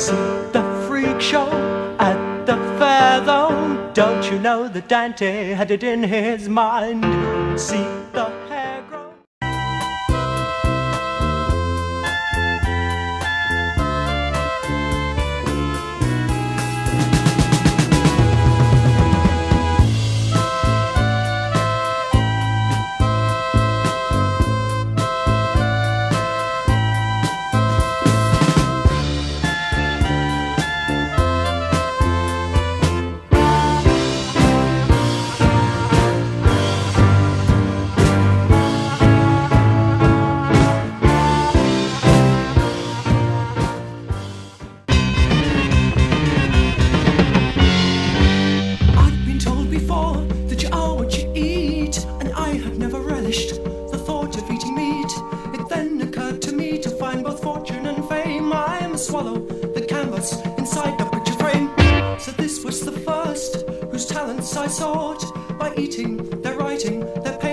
See the freak show at the fair, though. Don't you know that Dante had it in his mind? See the swallow the canvas inside the picture frame. So this was the first whose talents I sought by eating their writing, their painting